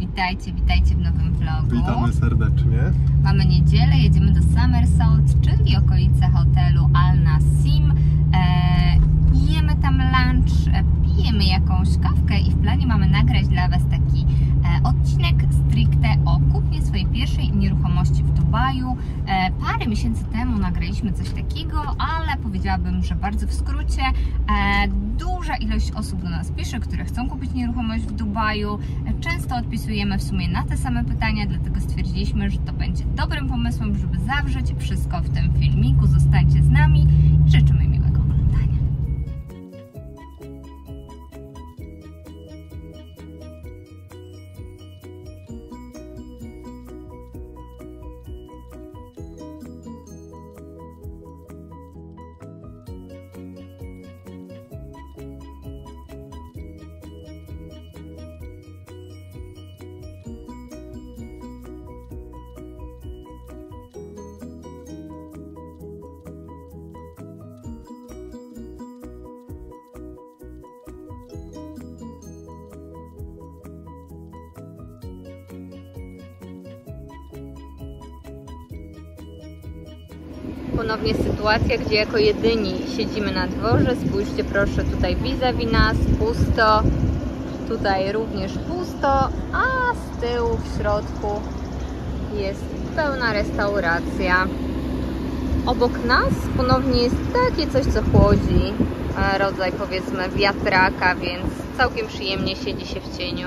Witajcie, witajcie w nowym vlogu. Witamy serdecznie. Mamy niedzielę, jedziemy do Somersault, czyli okolice hotelu Al Nasim. E, jemy tam lunch, e, pijemy jakąś kawkę i w planie mamy nagrać dla Was taki odcinek stricte o kupnie swojej pierwszej nieruchomości w Dubaju. E, parę miesięcy temu nagraliśmy coś takiego, ale powiedziałabym, że bardzo w skrócie. E, duża ilość osób do nas pisze, które chcą kupić nieruchomość w Dubaju. E, Często odpisujemy w sumie na te same pytania, dlatego stwierdziliśmy, że to będzie dobrym pomysłem, żeby zawrzeć wszystko w tym filmiku. Zostańcie z nami i życzymy miłego Ponownie sytuacja, gdzie jako jedyni siedzimy na dworze. Spójrzcie proszę tutaj vis-a-vis nas, pusto. Tutaj również pusto, a z tyłu w środku jest pełna restauracja. Obok nas ponownie jest takie coś, co chłodzi, e, rodzaj powiedzmy wiatraka, więc całkiem przyjemnie siedzi się w cieniu.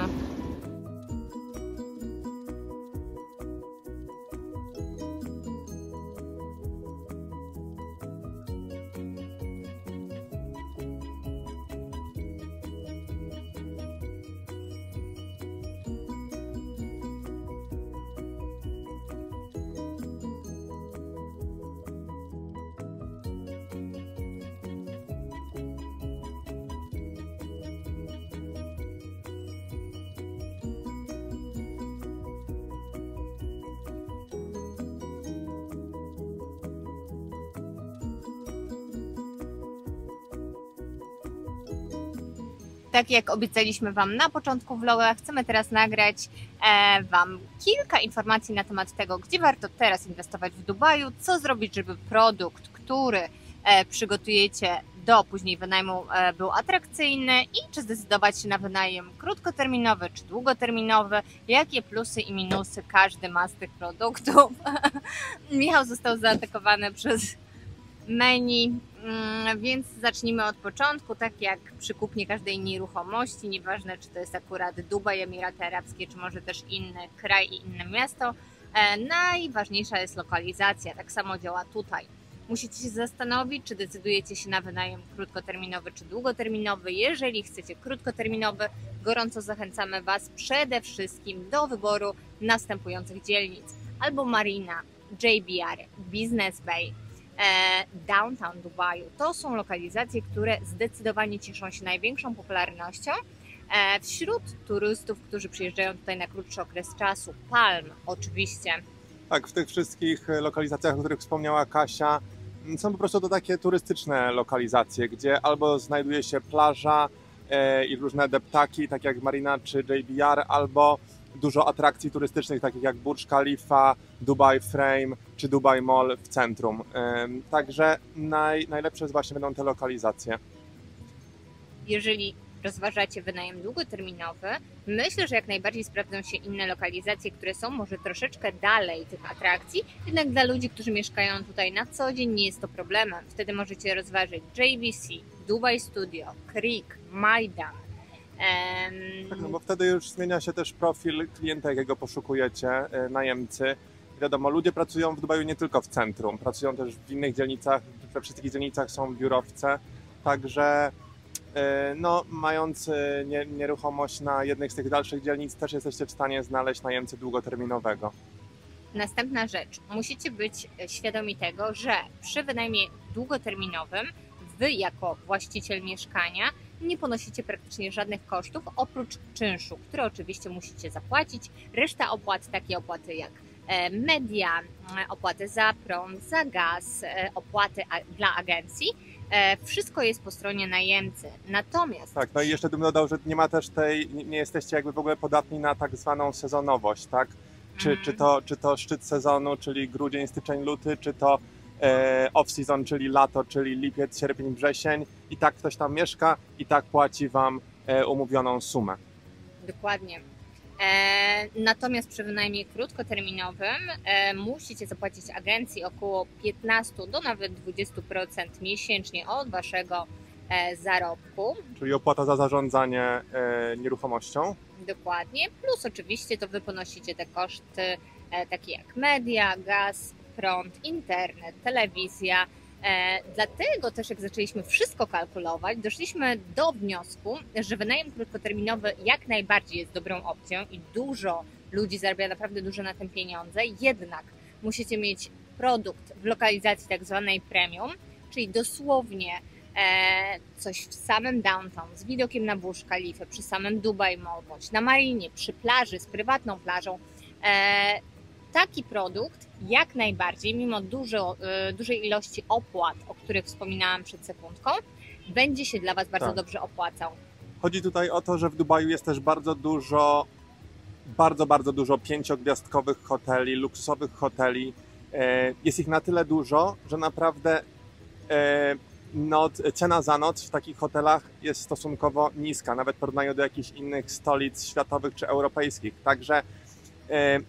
Tak jak obiecaliśmy Wam na początku vloga, chcemy teraz nagrać e, Wam kilka informacji na temat tego, gdzie warto teraz inwestować w Dubaju, co zrobić, żeby produkt, który e, przygotujecie do później wynajmu e, był atrakcyjny i czy zdecydować się na wynajem krótkoterminowy czy długoterminowy, jakie plusy i minusy każdy ma z tych produktów. Michał został zaatakowany przez menu, więc zacznijmy od początku, tak jak przy kupnie każdej nieruchomości, nieważne czy to jest akurat Dubaj, Emiraty Arabskie, czy może też inny kraj i inne miasto, e, najważniejsza jest lokalizacja, tak samo działa tutaj. Musicie się zastanowić, czy decydujecie się na wynajem krótkoterminowy czy długoterminowy. Jeżeli chcecie krótkoterminowy, gorąco zachęcamy Was przede wszystkim do wyboru następujących dzielnic. Albo Marina, JBR, Business Bay, downtown Dubaju. To są lokalizacje, które zdecydowanie cieszą się największą popularnością e, wśród turystów, którzy przyjeżdżają tutaj na krótszy okres czasu. Palm oczywiście. Tak, w tych wszystkich lokalizacjach, o których wspomniała Kasia, są po prostu to takie turystyczne lokalizacje, gdzie albo znajduje się plaża e, i różne deptaki, tak jak Marina czy JBR, albo dużo atrakcji turystycznych, takich jak Burj Khalifa, Dubai Frame czy Dubai Mall w centrum. Także naj, najlepsze właśnie będą te lokalizacje. Jeżeli rozważacie wynajem długoterminowy, myślę, że jak najbardziej sprawdzą się inne lokalizacje, które są może troszeczkę dalej tych atrakcji, jednak dla ludzi, którzy mieszkają tutaj na co dzień nie jest to problemem. Wtedy możecie rozważyć JVC, Dubai Studio, Creek, Maidan. Tak, no bo wtedy już zmienia się też profil klienta, jakiego poszukujecie, e, najemcy. Wiadomo, ludzie pracują w Dubaju nie tylko w centrum, pracują też w innych dzielnicach, we wszystkich dzielnicach są biurowce, także e, no, mając e, nie, nieruchomość na jednej z tych dalszych dzielnic, też jesteście w stanie znaleźć najemcę długoterminowego. Następna rzecz. Musicie być świadomi tego, że przy wynajmie długoterminowym Wy jako właściciel mieszkania nie ponosicie praktycznie żadnych kosztów oprócz czynszu, który oczywiście musicie zapłacić. Reszta opłat, takie opłaty jak e, media, e, opłaty za prąd, za gaz, e, opłaty dla agencji wszystko jest po stronie najemcy. Natomiast Tak, no i jeszcze bym dodał, że nie ma też tej, nie jesteście jakby w ogóle podatni na tak zwaną sezonowość, tak? Czy, Mhm. czy, to, czy to szczyt sezonu, czyli grudzień, styczeń, luty, czy to off-season, czyli lato, czyli lipiec, sierpień, wrzesień i tak ktoś tam mieszka i tak płaci wam e, umówioną sumę. Dokładnie. E, natomiast przy wynajmie krótkoterminowym e, musicie zapłacić agencji około 15 do nawet 20% miesięcznie od waszego e, zarobku. Czyli opłata za zarządzanie e, nieruchomością. Dokładnie. Plus oczywiście to wy ponosicie te koszty e, takie jak media, gaz, prąd, internet, telewizja. E, dlatego też jak zaczęliśmy wszystko kalkulować, doszliśmy do wniosku, że wynajem krótkoterminowy jak najbardziej jest dobrą opcją i dużo ludzi zarabia naprawdę dużo na tym pieniądze, jednak musicie mieć produkt w lokalizacji tak zwanej premium, czyli dosłownie e, coś w samym downtown, z widokiem na Burj Khalifa, przy samym Dubai Mall, bądź na marinie, przy plaży, z prywatną plażą. Taki produkt jak najbardziej, mimo dużo, e, dużej ilości opłat, o których wspominałam przed sekundką, będzie się dla Was bardzo Tak. dobrze opłacał. Chodzi tutaj o to, że w Dubaju jest też bardzo dużo, bardzo, bardzo dużo pięciogwiazdkowych hoteli, luksusowych hoteli. E, Jest ich na tyle dużo, że naprawdę e, noc, cena za noc w takich hotelach jest stosunkowo niska, nawet w porównaniu do jakichś innych stolic światowych czy europejskich. Także e,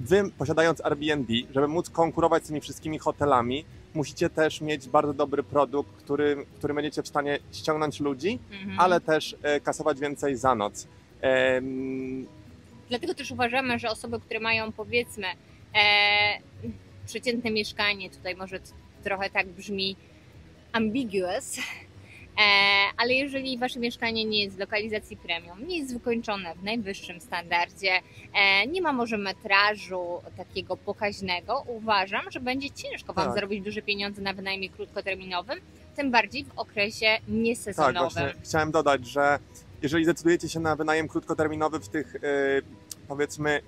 wy, posiadając Airbnb, żeby móc konkurować z tymi wszystkimi hotelami, musicie też mieć bardzo dobry produkt, który, który będziecie w stanie ściągnąć ludzi, Mhm. ale też e, kasować więcej za noc. Em, Dlatego też uważamy, że osoby, które mają powiedzmy e, przeciętne mieszkanie, tutaj może trochę tak brzmi ambiguous, e, ale jeżeli wasze mieszkanie nie jest w lokalizacji premium, nie jest wykończone w najwyższym standardzie, e, nie ma może metrażu takiego pokaźnego, uważam, że będzie ciężko wam Tak. zarobić duże pieniądze na wynajmie krótkoterminowym, tym bardziej w okresie tak, niesezonowym. właśnie chciałem dodać, że jeżeli zdecydujecie się na wynajem krótkoterminowy w tych e, powiedzmy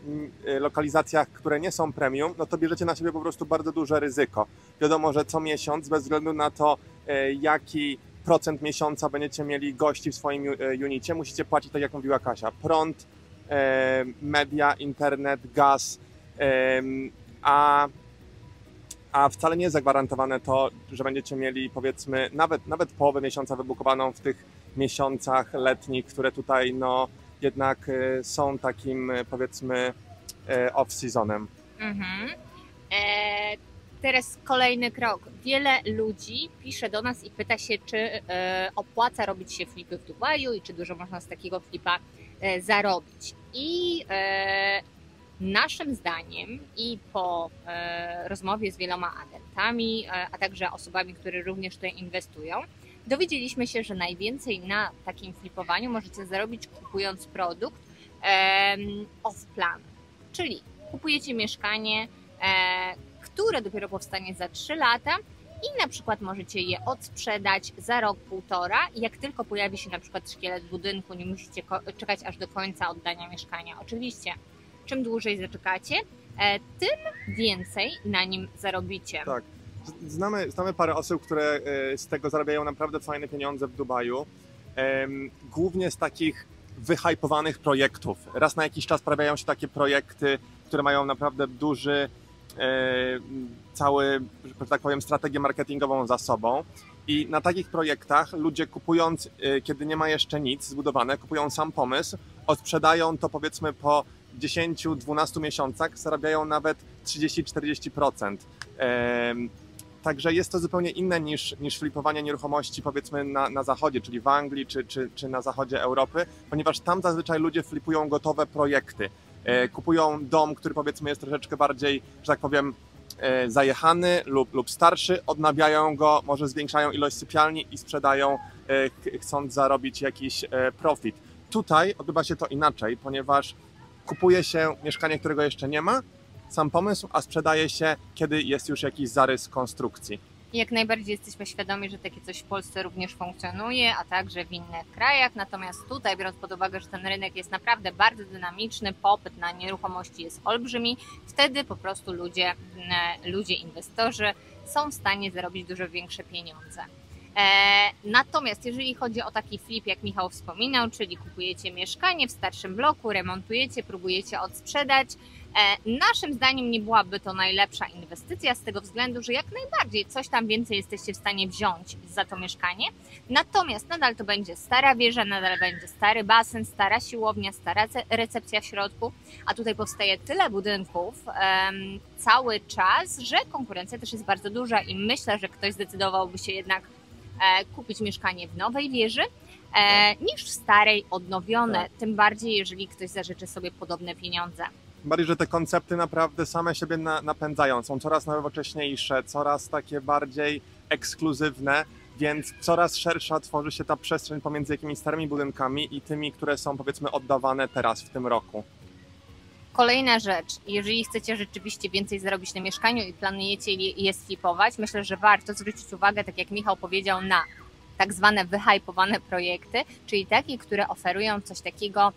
e, lokalizacjach, które nie są premium, no to bierzecie na siebie po prostu bardzo duże ryzyko. Wiadomo, że co miesiąc, bez względu na to, e, jaki procent miesiąca będziecie mieli gości w swoim e, unicie, musicie płacić, tak jak mówiła Kasia, prąd, e, media, internet, gaz, em, a a wcale nie jest zagwarantowane to, że będziecie mieli powiedzmy nawet, nawet połowę miesiąca wybukowaną w tych miesiącach letnich, które tutaj no jednak e, są takim e, powiedzmy e, off-seasonem. Mhm. E, teraz kolejny krok. Wiele ludzi pisze do nas i pyta się, czy e, opłaca robić się flipy w Dubaju i czy dużo można z takiego flipa e, zarobić. I e, naszym zdaniem i po e, rozmowie z wieloma agentami, e, a także osobami, które również tutaj inwestują, dowiedzieliśmy się, że najwięcej na takim flipowaniu możecie zarobić kupując produkt off-plan. Czyli kupujecie mieszkanie, e, które dopiero powstanie za 3 lata i na przykład możecie je odsprzedać za rok, półtora. Jak tylko pojawi się na przykład szkielet budynku, nie musicie czekać aż do końca oddania mieszkania. Oczywiście, czym dłużej zaczekacie, e, tym więcej na nim zarobicie. Tak. Znamy, znamy parę osób, które e, z tego zarabiają naprawdę fajne pieniądze w Dubaju. Głównie z takich wyhypowanych projektów. Raz na jakiś czas pojawiają się takie projekty, które mają naprawdę duży, cały, że tak powiem, strategię marketingową za sobą. I na takich projektach ludzie kupując, e, kiedy nie ma jeszcze nic zbudowane, kupują sam pomysł, odsprzedają to powiedzmy po 10-12 miesiącach, zarabiają nawet 30-40%. Em, Także jest to zupełnie inne niż, niż flipowanie nieruchomości powiedzmy na, na zachodzie, czyli w Anglii czy, czy, czy na zachodzie Europy, ponieważ tam zazwyczaj ludzie flipują gotowe projekty. E, kupują dom, który powiedzmy jest troszeczkę bardziej, że tak powiem, e, zajechany lub, lub starszy, odnawiają go, może zwiększają ilość sypialni i sprzedają, e, ch- chcąc zarobić jakiś profit. Tutaj odbywa się to inaczej, ponieważ kupuje się mieszkanie, którego jeszcze nie ma, sam pomysł, a sprzedaje się, kiedy jest już jakiś zarys konstrukcji. Jak najbardziej jesteśmy świadomi, że takie coś w Polsce również funkcjonuje, a także w innych krajach. Natomiast tutaj, biorąc pod uwagę, że ten rynek jest naprawdę bardzo dynamiczny, popyt na nieruchomości jest olbrzymi, wtedy po prostu ludzie, e, ludzie inwestorzy są w stanie zarobić dużo większe pieniądze. E, natomiast jeżeli chodzi o taki flip, jak Michał wspominał, czyli kupujecie mieszkanie w starszym bloku, remontujecie, próbujecie odsprzedać, naszym zdaniem nie byłaby to najlepsza inwestycja z tego względu, że jak najbardziej coś tam więcej jesteście w stanie wziąć za to mieszkanie. Natomiast nadal to będzie stara wieża, nadal będzie stary basen, stara siłownia, stara recepcja w środku, a tutaj powstaje tyle budynków um, cały czas, że konkurencja też jest bardzo duża i myślę, że ktoś zdecydowałby się jednak E, kupić mieszkanie w nowej wieży e, niż w starej, odnowione, tak. tym bardziej jeżeli ktoś zażyczy sobie podobne pieniądze. Bardziej, że te koncepty naprawdę same siebie na, napędzają, są coraz nowocześniejsze, coraz takie bardziej ekskluzywne, więc coraz szersza tworzy się ta przestrzeń pomiędzy jakimiś starymi budynkami i tymi, które są powiedzmy oddawane teraz w tym roku. Kolejna rzecz, jeżeli chcecie rzeczywiście więcej zarobić na mieszkaniu i planujecie je flipować, myślę, że warto zwrócić uwagę, tak jak Michał powiedział, na tak zwane wyhypowane projekty, czyli takie, które oferują coś takiego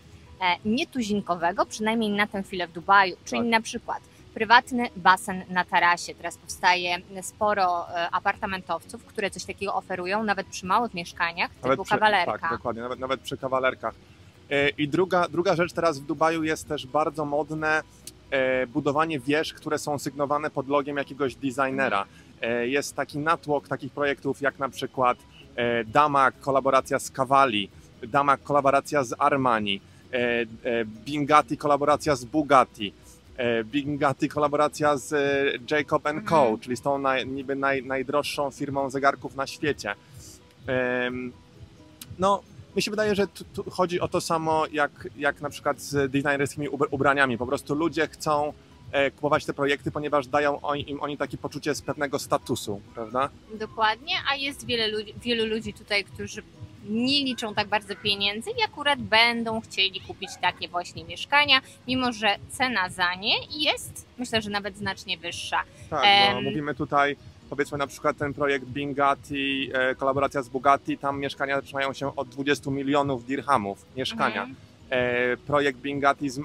nietuzinkowego, przynajmniej na tę chwilę w Dubaju, czyli tak. na przykład prywatny basen na tarasie. Teraz powstaje sporo e, apartamentowców, które coś takiego oferują, nawet przy małych mieszkaniach, nawet typu przy, kawalerka. Tak, dokładnie, nawet, nawet przy kawalerkach. E, I druga, druga rzecz teraz w Dubaju jest też bardzo modne e, budowanie wież, które są sygnowane pod logiem jakiegoś designera. E, jest taki natłok takich projektów jak na przykład Damak, kolaboracja z Cavalli, Damak, kolaboracja z Armani, Bingatti, kolaboracja z Bugatti, Bingatti, kolaboracja z Jacob Co, mhm. czyli z tą naj, niby naj, najdroższą firmą zegarków na świecie. No, mi się wydaje, że tu, tu chodzi o to samo jak, jak na przykład z designerskimi ubraniami. Po prostu ludzie chcą e, kupować te projekty, ponieważ dają im oni takie poczucie z pewnego statusu, prawda? Dokładnie, a jest wiele ludzi, wielu ludzi tutaj, którzy nie liczą tak bardzo pieniędzy i akurat będą chcieli kupić takie właśnie mieszkania, mimo że cena za nie jest, myślę, że nawet znacznie wyższa. Tak, um, mówimy tutaj powiedzmy na przykład ten projekt Bingatti, e, kolaboracja z Bugatti, tam mieszkania zaczynają się od 20 milionów dirhamów mieszkania. Mhm. E, projekt Bingatti z e,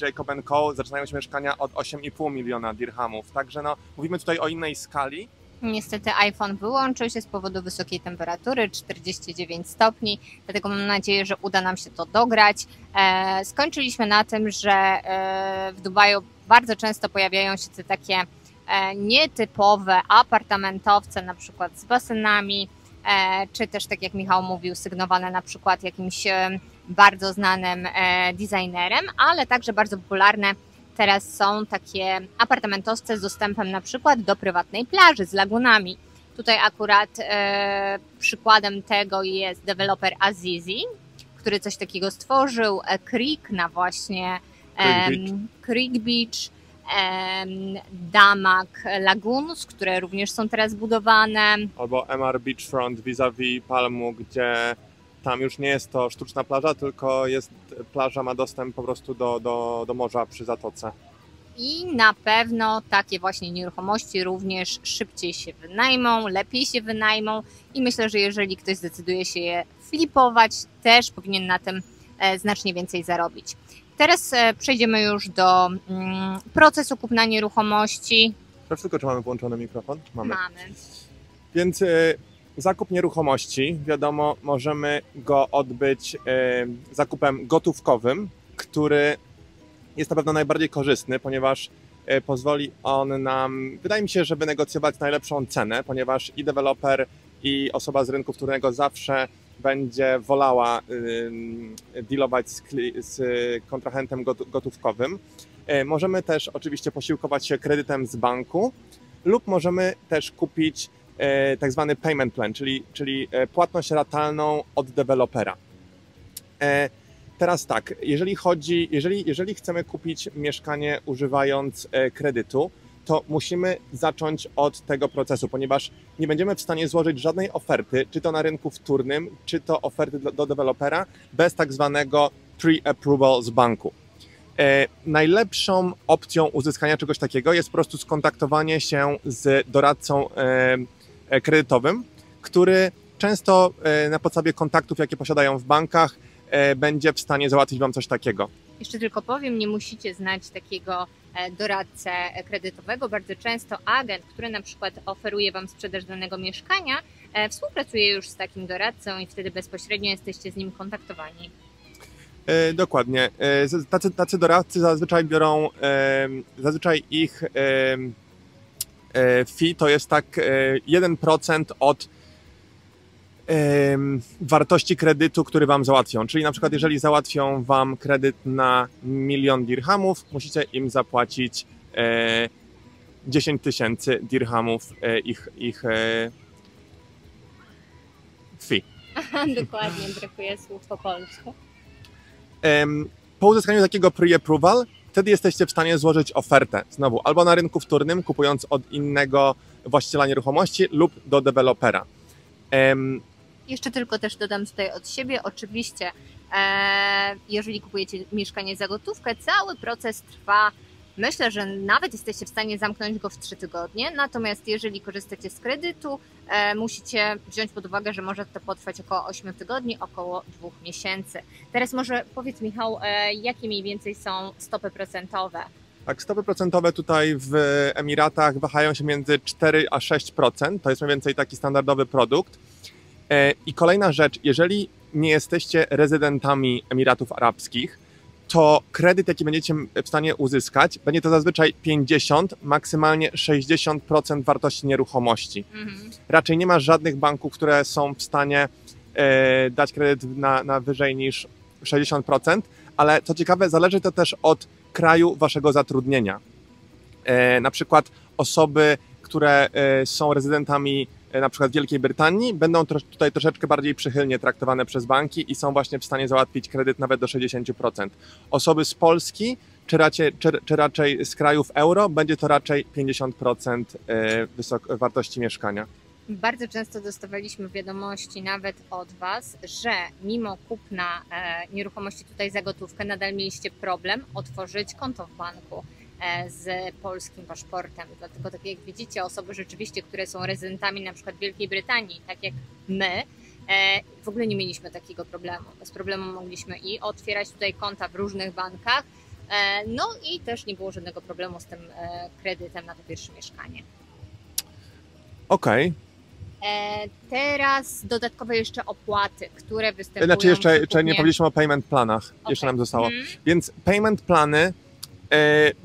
Jacob Co. zaczynają się mieszkania od 8,5 miliona dirhamów. Także no, mówimy tutaj o innej skali. Niestety iPhone wyłączył się z powodu wysokiej temperatury 49 stopni, dlatego mam nadzieję, że uda nam się to dograć. skończyliśmy na tym, że w Dubaju bardzo często pojawiają się te takie E, nietypowe apartamentowce, na przykład z basenami, e, czy też, tak jak Michał mówił, sygnowane na przykład jakimś e, bardzo znanym designerem, ale także bardzo popularne teraz są takie apartamentowce z dostępem na przykład do prywatnej plaży z lagunami. Tutaj akurat e, przykładem tego jest deweloper Azizi, który coś takiego stworzył, Creek na właśnie e, Creek Beach, Damak Lagoons, które również są teraz budowane. Albo MR Beachfront vis-a-vis Palmu, gdzie tam już nie jest to sztuczna plaża, tylko jest plaża ma dostęp po prostu do, do, do morza przy zatoce. I na pewno takie właśnie nieruchomości również szybciej się wynajmą, lepiej się wynajmą i myślę, że jeżeli ktoś zdecyduje się je flipować, też powinien na tym e, znacznie więcej zarobić. Teraz e, przejdziemy już do mm, procesu kupna nieruchomości. Proszę tylko, czy mamy włączony mikrofon? Mamy. Mamy. Więc e, zakup nieruchomości, wiadomo, możemy go odbyć e, zakupem gotówkowym, który jest na pewno najbardziej korzystny, ponieważ pozwoli on nam, wydaje mi się, że wynegocjować najlepszą cenę, ponieważ i deweloper, i osoba z rynku wtórnego zawsze będzie wolała dealować z, kontrahentem gotówkowym. E, możemy też oczywiście posiłkować się kredytem z banku lub możemy też kupić e, tak zwany payment plan, czyli, czyli e, płatność ratalną od dewelopera. Teraz tak, jeżeli chodzi, jeżeli, jeżeli chcemy kupić mieszkanie używając kredytu, to musimy zacząć od tego procesu, ponieważ nie będziemy w stanie złożyć żadnej oferty, czy to na rynku wtórnym, czy to oferty do, do dewelopera, bez tak zwanego pre-approval z banku. E, najlepszą opcją uzyskania czegoś takiego jest po prostu skontaktowanie się z doradcą e, e kredytowym, który często e, na podstawie kontaktów, jakie posiadają w bankach, e, będzie w stanie załatwić Wam coś takiego. Jeszcze tylko powiem, nie musicie znać takiego e, doradcę kredytowego. Bardzo często agent, który na przykład oferuje Wam sprzedaż danego mieszkania, współpracuje już z takim doradcą i wtedy bezpośrednio jesteście z nim kontaktowani. Dokładnie. Tacy, tacy doradcy zazwyczaj biorą, zazwyczaj ich fee to jest tak e, 1% od em, wartości kredytu, który wam załatwią. Czyli na przykład jeżeli załatwią wam kredyt na milion dirhamów, musicie im zapłacić e, 10 tysięcy dirhamów e, ich, ich e, fee. Dokładnie, brakuje słów po polsku. Po uzyskaniu takiego pre-approval, wtedy jesteście w stanie złożyć ofertę znowu albo na rynku wtórnym, kupując od innego właściciela nieruchomości lub do dewelopera. Em, Jeszcze tylko też dodam tutaj od siebie, oczywiście, e, jeżeli kupujecie mieszkanie za gotówkę, cały proces trwa, myślę, że nawet jesteście w stanie zamknąć go w 3 tygodnie, natomiast jeżeli korzystacie z kredytu, e, musicie wziąć pod uwagę, że może to potrwać około 8 tygodni, około 2 miesięcy. Teraz może powiedz Michał, e, jakie mniej więcej są stopy procentowe? Tak, stopy procentowe tutaj w Emiratach wahają się między 4 a 6%. To jest mniej więcej taki standardowy produkt. E, I kolejna rzecz, jeżeli nie jesteście rezydentami Emiratów Arabskich, to kredyt, jaki będziecie w stanie uzyskać, będzie to zazwyczaj 50, maksymalnie 60% wartości nieruchomości. Mhm. Raczej nie ma żadnych banków, które są w stanie e, dać kredyt na, na wyżej niż 60%, ale co ciekawe, zależy to też od kraju waszego zatrudnienia. E, na przykład osoby, które e, są rezydentami na przykład Wielkiej Brytanii, będą tutaj troszeczkę bardziej przychylnie traktowane przez banki i są właśnie w stanie załatwić kredyt nawet do 60%. Osoby z Polski czy raczej, czy, czy raczej z krajów euro, będzie to raczej 50% e, wysok- wartości mieszkania. Bardzo często dostawaliśmy wiadomości nawet od Was, że mimo kupna e, nieruchomości tutaj za gotówkę, nadal mieliście problem otworzyć konto w banku e, z polskim paszportem. Dlatego, tak jak widzicie, osoby rzeczywiście, które są rezydentami na przykład Wielkiej Brytanii, tak jak my, e, w ogóle nie mieliśmy takiego problemu. Bez problemu mogliśmy i otwierać tutaj konta w różnych bankach, e, no i też nie było żadnego problemu z tym e, kredytem na to pierwsze mieszkanie. Okej, E, teraz dodatkowe jeszcze opłaty, które występują. znaczy jeszcze, jeszcze nie powiedzieliśmy o payment planach, jeszcze Okej. nam zostało. Mhm. Więc payment plany, e,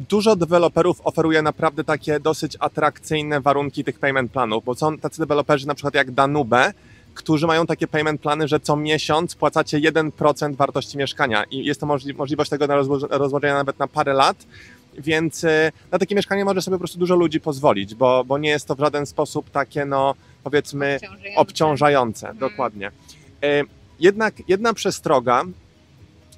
dużo deweloperów oferuje naprawdę takie dosyć atrakcyjne warunki tych payment planów, bo są tacy deweloperzy na przykład jak Danube, którzy mają takie payment plany, że co miesiąc płacacie 1% wartości mieszkania i jest to możli- możliwość tego na rozło- rozłożenia nawet na parę lat, więc e, na takie mieszkanie może sobie po prostu dużo ludzi pozwolić, bo, bo nie jest to w żaden sposób takie, no powiedzmy, Obciążające. obciążające, Mhm. dokładnie. E, Jednak jedna przestroga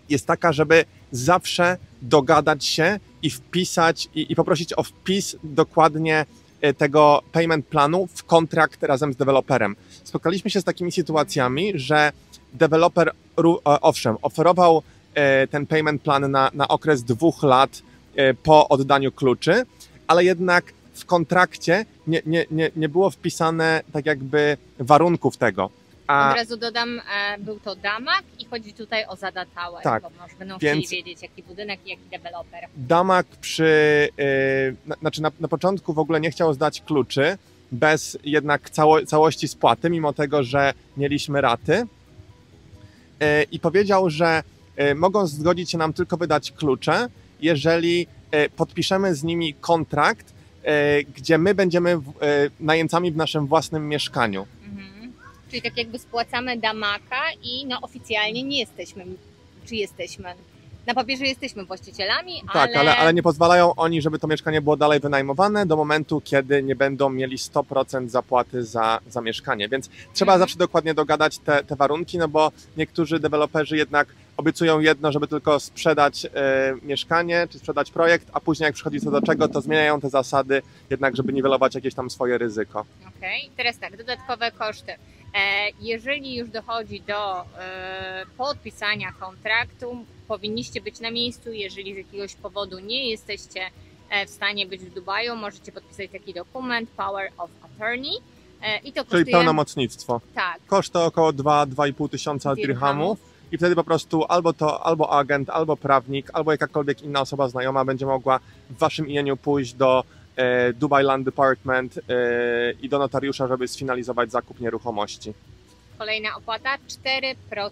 jest taka, żeby zawsze dogadać się i wpisać i, i poprosić o wpis dokładnie e, tego payment planu w kontrakt razem z deweloperem. Spotkaliśmy się z takimi sytuacjami, że deweloper, e, owszem, oferował e, ten payment plan na, na okres dwóch lat po oddaniu kluczy, ale jednak w kontrakcie nie, nie, nie, nie było wpisane tak jakby warunków tego. A Od razu dodam, e, był to Damak i chodzi tutaj o Zada Tower, Tak, bo może będą więc- chcieli wiedzieć, jaki budynek i jaki deweloper. Damak przy, yy, na, znaczy na, na początku w ogóle nie chciał zdać kluczy, bez jednak cało, całości spłaty, mimo tego, że mieliśmy raty. Yy, I powiedział, że yy, mogą zgodzić się nam tylko wydać klucze, jeżeli podpiszemy z nimi kontrakt, gdzie my będziemy najemcami w naszym własnym mieszkaniu. Czyli tak jakby spłacamy Damaka i no oficjalnie nie jesteśmy, czy jesteśmy, na papierze jesteśmy właścicielami, Tak, ale... ale, ale nie pozwalają oni, żeby to mieszkanie było dalej wynajmowane do momentu, kiedy nie będą mieli 100% zapłaty za, za mieszkanie. Więc trzeba Mhm. zawsze dokładnie dogadać te, te warunki, no bo niektórzy deweloperzy jednak obiecują jedno, żeby tylko sprzedać e, mieszkanie czy sprzedać projekt, a później jak przychodzi co do czego, to zmieniają te zasady, jednak żeby niwelować jakieś tam swoje ryzyko. Okej, teraz tak, dodatkowe koszty. E, Jeżeli już dochodzi do e, podpisania kontraktu, powinniście być na miejscu. Jeżeli z jakiegoś powodu nie jesteście e, w stanie być w Dubaju, możecie podpisać taki dokument Power of Attorney. I to Czyli kosztuje. pełnomocnictwo. Tak. Koszt to około 2-2,5 tysiąca dirhamów i wtedy po prostu albo to, albo agent, albo prawnik, albo jakakolwiek inna osoba znajoma będzie mogła w waszym imieniu pójść do, Dubai Land Department e, i do notariusza, żeby sfinalizować zakup nieruchomości. Kolejna opłata 4%.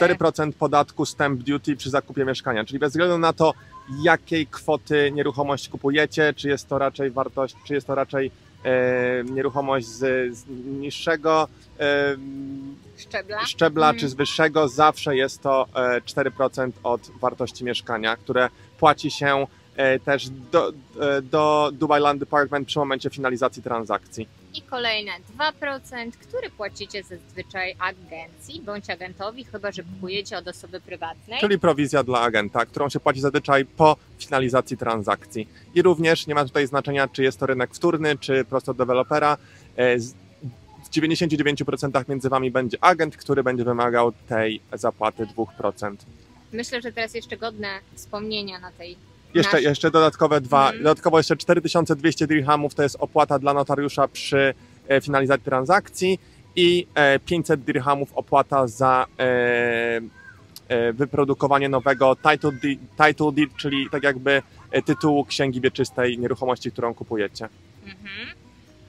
4% podatku stamp duty przy zakupie mieszkania, czyli bez względu na to, jakiej kwoty nieruchomość kupujecie, czy jest to raczej wartość, czy jest to raczej e, nieruchomość z, z niższego e, Szczebla. szczebla, Mhm. czy z wyższego, zawsze jest to e, 4% od wartości mieszkania, które płaci się e, też do, e, do Dubai Land Department przy momencie finalizacji transakcji. I kolejne 2%, który płacicie zazwyczaj agencji bądź agentowi, chyba że kupujecie od osoby prywatnej. czyli prowizja dla agenta, którą się płaci zazwyczaj po finalizacji transakcji. I również nie ma tutaj znaczenia, czy jest to rynek wtórny, czy prosto dewelopera. E, W 99% między Wami będzie agent, który będzie wymagał tej zapłaty 2%. Myślę, że teraz jeszcze godne wspomnienia na tej. Jeszcze, Nasz- jeszcze dodatkowe dwa, Mhm. dodatkowo jeszcze 4200 dirhamów to jest opłata dla notariusza przy e, finalizacji transakcji i e, 500 dirhamów opłata za e, e, wyprodukowanie nowego title deed, title deed, czyli tak jakby e, tytułu księgi wieczystej nieruchomości, którą kupujecie. Mhm.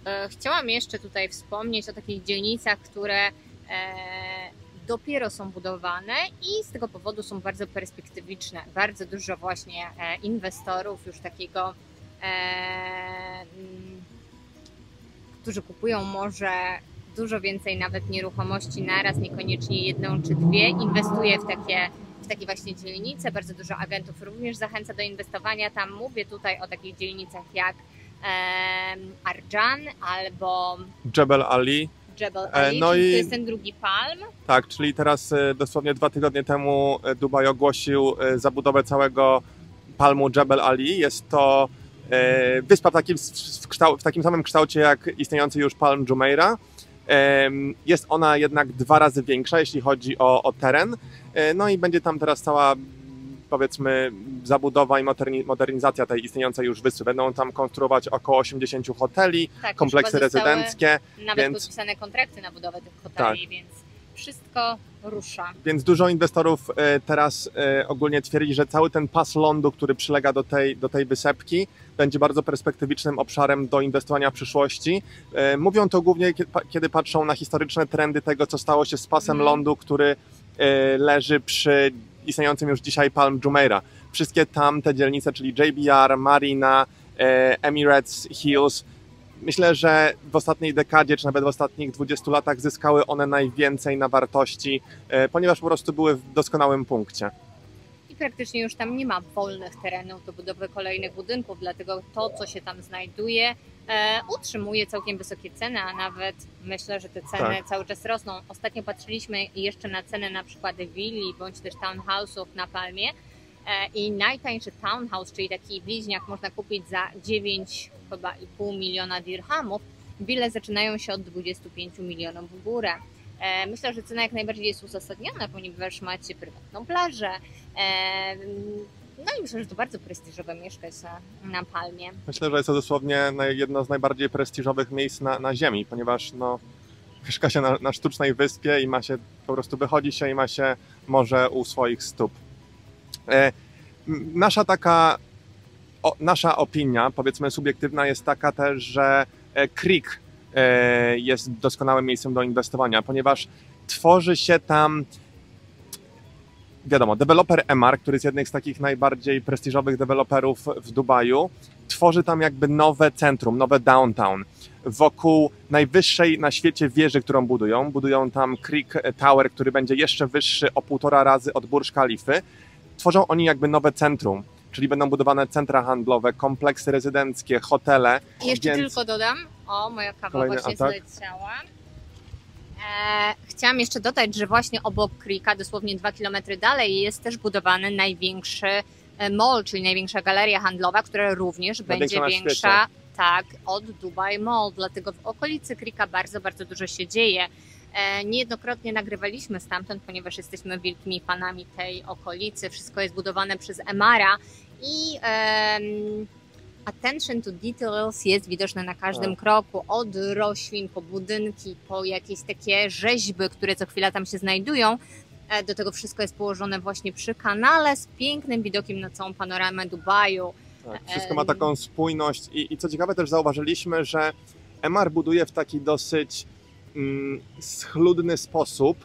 E, Chciałam jeszcze tutaj wspomnieć o takich dzielnicach, które e, dopiero są budowane i z tego powodu są bardzo perspektywiczne. Bardzo dużo właśnie e, inwestorów już takiego, e, mm, którzy kupują może dużo więcej nawet nieruchomości naraz, niekoniecznie jedną czy dwie, inwestuje w takie, w takie właśnie dzielnice. Bardzo dużo agentów również zachęca do inwestowania tam. Mówię tutaj o takich dzielnicach jak em, Arjan albo Jebel Ali, Jebel E, Ali, no i- to jest ten drugi palm. tak, czyli teraz e, dosłownie dwa tygodnie temu e, Dubaj ogłosił zabudowę całego palmu Jebel Ali. Jest to wyspa w takim, w, takim samym kształcie jak istniejący już palm Jumeirah. Jest ona jednak dwa razy większa, jeśli chodzi o, o teren. No i będzie tam teraz cała, powiedzmy, zabudowa i moderni, modernizacja tej istniejącej już wyspy. Będą tam konstruować około 80 hoteli, Tak, kompleksy rezydenckie. Nawet więc- Tak. podpisane kontrakty na budowę tych hoteli, więc wszystko rusza. Więc dużo inwestorów e, teraz e, ogólnie twierdzi, że cały ten pas lądu, który przylega do tej, do tej wysepki, będzie bardzo perspektywicznym obszarem do inwestowania w przyszłości. E, Mówią to głównie, kiedy patrzą na historyczne trendy tego, co stało się z pasem Mhm. lądu, który leży przy istniejącym już dzisiaj Palm Jumeirah. Wszystkie tamte dzielnice, czyli JBR, Marina, e, Emirates Hills, Myślę, że w ostatniej dekadzie, czy nawet w ostatnich 20 latach zyskały one najwięcej na wartości, e, ponieważ po prostu były w doskonałym punkcie. I praktycznie już tam nie ma wolnych terenów do budowy kolejnych budynków, dlatego to, co się tam znajduje, utrzymuje całkiem wysokie ceny, a nawet myślę, że te ceny Tak. cały czas rosną. Ostatnio patrzyliśmy jeszcze na ceny na przykład willi bądź też townhouse'ów na Palmie e, i najtańszy townhouse, czyli taki bliźniak można kupić za 9 chyba i pół miliona dirhamów. Wille zaczynają się od 25 milionów w górę. E, Myślę, że cena jak najbardziej jest uzasadniona, ponieważ macie prywatną plażę. No i myślę, że to bardzo prestiżowe mieszkać na, Palmie. Myślę, że jest to dosłownie jedno z najbardziej prestiżowych miejsc na, na Ziemi, ponieważ no, mieszka się na, na sztucznej wyspie i ma się, po prostu wychodzi się i ma się morze u swoich stóp. E, nasza taka, o, nasza opinia, powiedzmy subiektywna, jest taka też, że e, Creek e, jest doskonałym miejscem do inwestowania, ponieważ tworzy się tam wiadomo, deweloper Emar, który jest jednym z takich najbardziej prestiżowych deweloperów w Dubaju, tworzy tam jakby nowe centrum, nowe downtown. Wokół najwyższej na świecie wieży, którą budują, budują tam Creek Tower, który będzie jeszcze wyższy o półtora razy od Burj Khalify. Tworzą oni jakby nowe centrum, czyli będą budowane centra handlowe, kompleksy rezydenckie, hotele. I jeszcze Więc- tylko dodam, o moja kawa Kolejny właśnie atak. zleciała. E, chciałam jeszcze dodać, że właśnie obok Creeka, dosłownie dwa kilometry dalej, jest też budowany największy e, mall, czyli największa galeria handlowa, która również będzie większa tak, od Dubai Mall. Dlatego w okolicy Creeka bardzo, bardzo dużo się dzieje. E, Niejednokrotnie nagrywaliśmy stamtąd, ponieważ jesteśmy wielkimi fanami tej okolicy. Wszystko jest budowane przez Emara i em, attention to details jest widoczne na każdym Tak. kroku. Od roślin, po budynki, po jakieś takie rzeźby, które co chwila tam się znajdują. E, Do tego wszystko jest położone właśnie przy kanale z pięknym widokiem na całą panoramę Dubaju. Tak, wszystko ma taką spójność i, i co ciekawe też zauważyliśmy, że MR buduje w taki dosyć mm, schludny sposób,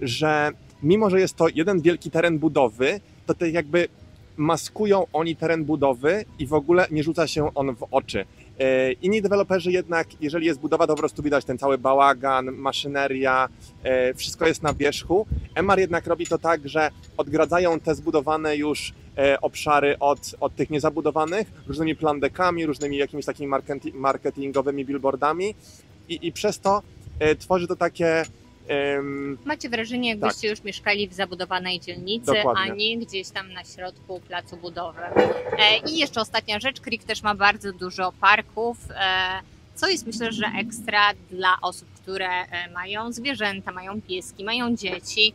że mimo, że jest to jeden wielki teren budowy, to te jakby maskują oni teren budowy i w ogóle nie rzuca się on w oczy. E, Inni deweloperzy jednak, jeżeli jest budowa, to po prostu widać ten cały bałagan, maszyneria, e, wszystko jest na wierzchu. MR jednak robi to tak, że odgradzają te zbudowane już e, obszary od, od tych niezabudowanych różnymi plandekami, różnymi jakimiś takimi marketi- marketingowymi billboardami i, i przez to tworzy to takie Macie wrażenie, jakbyście już mieszkali w zabudowanej dzielnicy, Tak. Dokładnie. a nie gdzieś tam na środku placu budowy. E, I jeszcze ostatnia rzecz, Creek też ma bardzo dużo parków, e, co jest myślę, że ekstra dla osób, które e, mają zwierzęta, mają pieski, mają dzieci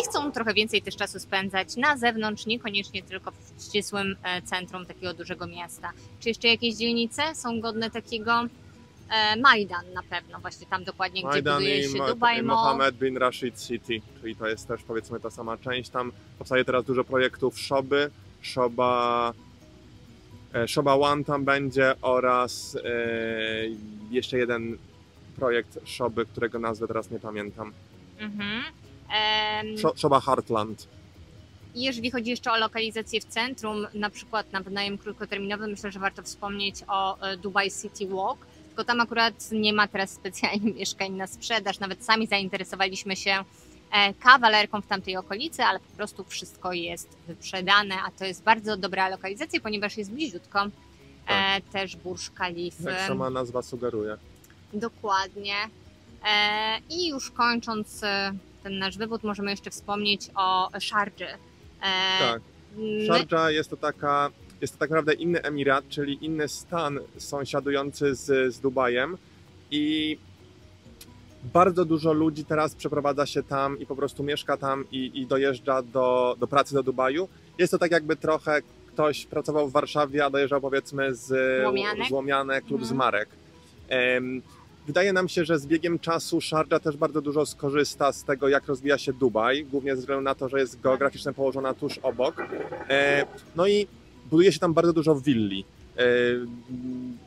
i chcą trochę więcej też czasu spędzać na zewnątrz, niekoniecznie tylko w ścisłym centrum takiego dużego miasta. Czy jeszcze jakieś dzielnice są godne takiego? E, Majdan na pewno, właśnie tam dokładnie, gdzie Majdan buduje się i Mall. Mohammed bin Rashid City, czyli to jest też powiedzmy ta sama część. Tam powstaje teraz dużo projektów Szoby, Szoba, e, Szoba One tam będzie oraz e, jeszcze jeden projekt Szoby, którego nazwę teraz nie pamiętam. Mhm. Szo- Szoba Heartland. I jeżeli chodzi jeszcze o lokalizację w centrum, na przykład na wynajem krótkoterminowy, myślę, że warto wspomnieć o Dubai City Walk. Tylko tam akurat nie ma teraz specjalnie mieszkań na sprzedaż. Nawet sami zainteresowaliśmy się e, kawalerką w tamtej okolicy, ale po prostu wszystko jest wyprzedane, a to jest bardzo dobra lokalizacja, ponieważ jest bliziutko. E, też Burj Khalifa. Jak sama nazwa sugeruje. Dokładnie. E, I już kończąc ten nasz wywód, możemy jeszcze wspomnieć o. E, Tak. Sharjah jest to taka, jest to tak naprawdę inny emirat, czyli inny stan sąsiadujący z, z Dubajem i bardzo dużo ludzi teraz przeprowadza się tam i po prostu mieszka tam i, i dojeżdża do, do pracy do Dubaju. Jest to tak jakby trochę ktoś pracował w Warszawie, a dojeżdżał powiedzmy z Łomianek? z Łomianek lub z Mhm. Marek. Em, Wydaje nam się, że z biegiem czasu Sharjah też bardzo dużo skorzysta z tego, jak rozwija się Dubaj, głównie ze względu na to, że jest geograficznie położona tuż obok. E, No i buduje się tam bardzo dużo willi. E,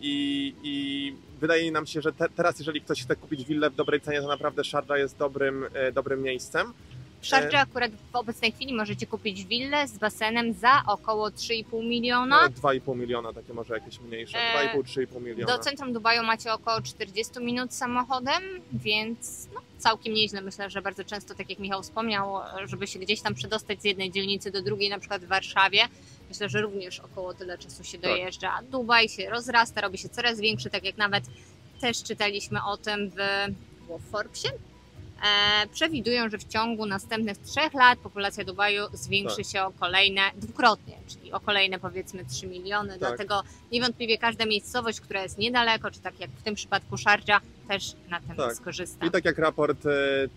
I, i wydaje nam się, że te, teraz, jeżeli ktoś chce kupić willę w dobrej cenie, to naprawdę Sharjah jest dobrym, e, dobrym miejscem. W Sharjah akurat w obecnej chwili możecie kupić willę z basenem za około 3,5 miliona. No, 2,5 miliona, takie może jakieś mniejsze. E, 2,5-3,5 miliona. Do centrum Dubaju macie około 40 minut samochodem, więc no, całkiem nieźle. Myślę, że bardzo często, tak jak Michał wspomniał, żeby się gdzieś tam przedostać z jednej dzielnicy do drugiej, na przykład w Warszawie, myślę, że również około tyle czasu się Tak. dojeżdża. Dubaj się rozrasta, robi się coraz większy, tak jak nawet też czytaliśmy o tym w, w Forbesie. E, przewidują, że w ciągu następnych trzech lat populacja Dubaju zwiększy Tak. się o kolejne, dwukrotnie, czyli o kolejne powiedzmy 3 miliony. Tak. Dlatego niewątpliwie każda miejscowość, która jest niedaleko, czy tak jak w tym przypadku Sharjah, też na tym Tak. skorzysta. I tak jak raport e,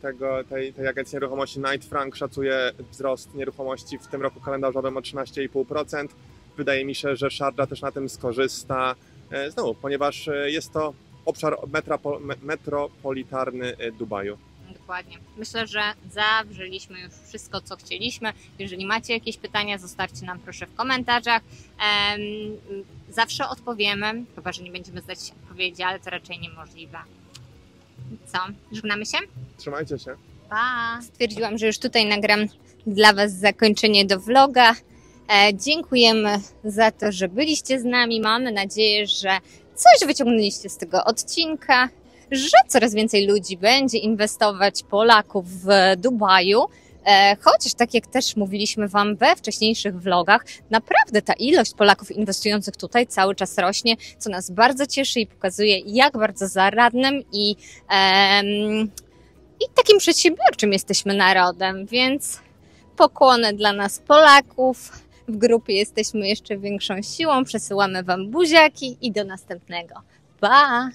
tego, tej, tej agencji nieruchomości Knight Frank szacuje wzrost nieruchomości w tym roku kalendarzowym o 13,5%. Wydaje mi się, że Sharjah też na tym skorzysta. e, Znowu, ponieważ jest to obszar metropo, me- metropolitarny e, Dubaju. Dokładnie. Myślę, że zawrzeliśmy już wszystko, co chcieliśmy. Jeżeli macie jakieś pytania, zostawcie nam proszę w komentarzach. Zawsze odpowiemy, chyba że nie będziemy zdać odpowiedzi, ale to raczej niemożliwe. Co? Żegnamy się? Trzymajcie się. Pa! Stwierdziłam, że już tutaj nagram dla Was zakończenie do vloga. E, dziękujemy za to, że byliście z nami. Mamy nadzieję, że coś wyciągnęliście z tego odcinka, że coraz więcej ludzi będzie inwestować Polaków w Dubaju. E, Chociaż tak jak też mówiliśmy Wam we wcześniejszych vlogach, naprawdę ta ilość Polaków inwestujących tutaj cały czas rośnie, co nas bardzo cieszy i pokazuje, jak bardzo zaradnym i i takim przedsiębiorczym jesteśmy narodem, więc pokłony dla nas Polaków. W grupie jesteśmy jeszcze większą siłą, przesyłamy Wam buziaki i do następnego. Pa!